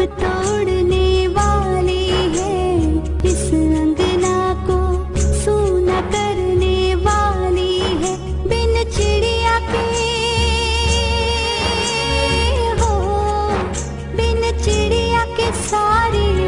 तोड़ने वाले हैं। इस रंगना को सोना करने वाली है। बिन चिड़िया के हो, बिन चिड़िया के सारी